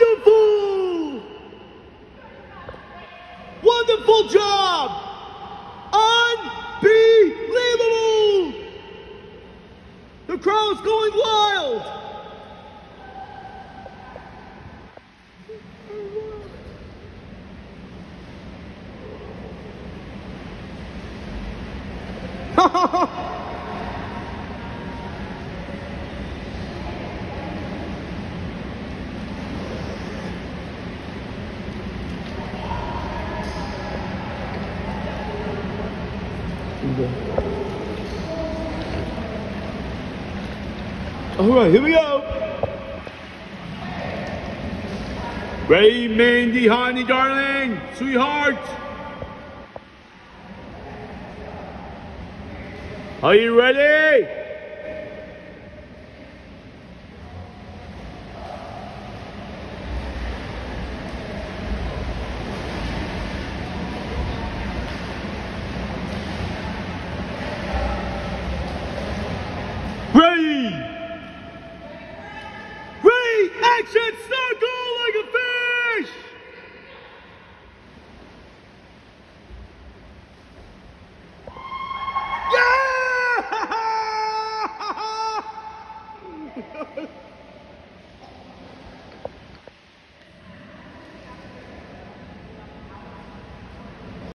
Wonderful! Wonderful job! Unbelievable! The crowd's going wild! All right, here we go. Ready, Mandi, honey, darling, sweetheart. Are you ready? Action! should circle like a fish! Yeah!